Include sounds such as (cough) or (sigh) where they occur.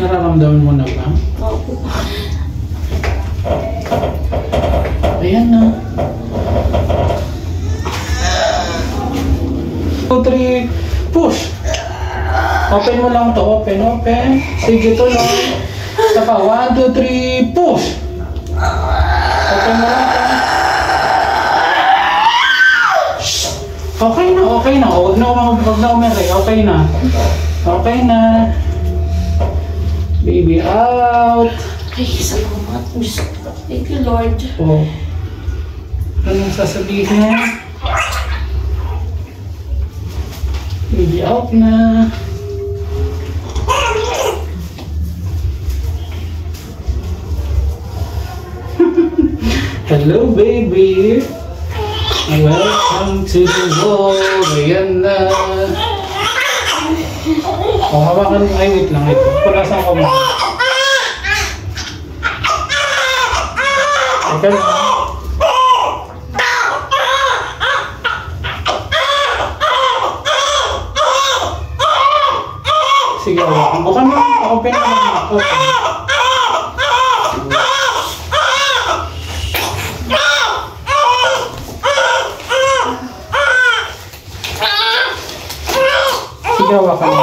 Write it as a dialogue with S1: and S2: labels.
S1: Nararamdaman mo na ba?
S2: Opo.
S1: Ayan na. Two, three, push. Open mo lang to. Open, open. Sige, tuloy. Isa pa. One, two, three, push. Open mo lang to. Okay na, okay na. Huwag na, huwag na umere. Okay na. Okay na. Out.
S2: Ay, salamat. Thank you, Lord.
S1: Oh. Anong sasabihin? Baby out na. (laughs) Hello, baby. Welcome to the world. Ayan na. Oh, hawakan mo. Ay, wait lang. Ito. Punasan ko mo. Teka lang. Sige, hawakan. Bukan mo. Open mo lang. Open. Sige, hawakan mo.